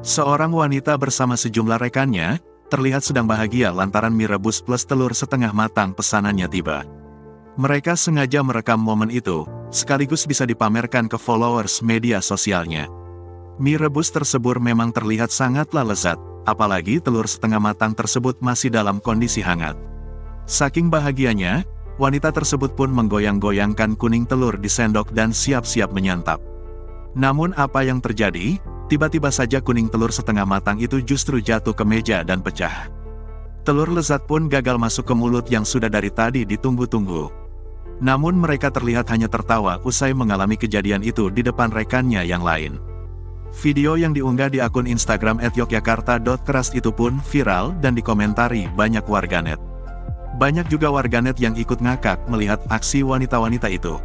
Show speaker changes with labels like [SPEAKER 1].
[SPEAKER 1] Seorang wanita bersama sejumlah rekannya, terlihat sedang bahagia lantaran mie rebus plus telur setengah matang pesanannya tiba. Mereka sengaja merekam momen itu, sekaligus bisa dipamerkan ke followers media sosialnya. Mie rebus tersebut memang terlihat sangatlah lezat, apalagi telur setengah matang tersebut masih dalam kondisi hangat. Saking bahagianya, wanita tersebut pun menggoyang-goyangkan kuning telur di sendok dan siap-siap menyantap. Namun apa yang terjadi? Tiba-tiba saja kuning telur setengah matang itu justru jatuh ke meja dan pecah. Telur lezat pun gagal masuk ke mulut yang sudah dari tadi ditunggu-tunggu. Namun mereka terlihat hanya tertawa usai mengalami kejadian itu di depan rekannya yang lain. Video yang diunggah di akun Instagram @yogyakarta.keras itu pun viral dan dikomentari banyak warganet. Banyak juga warganet yang ikut ngakak melihat aksi wanita-wanita itu.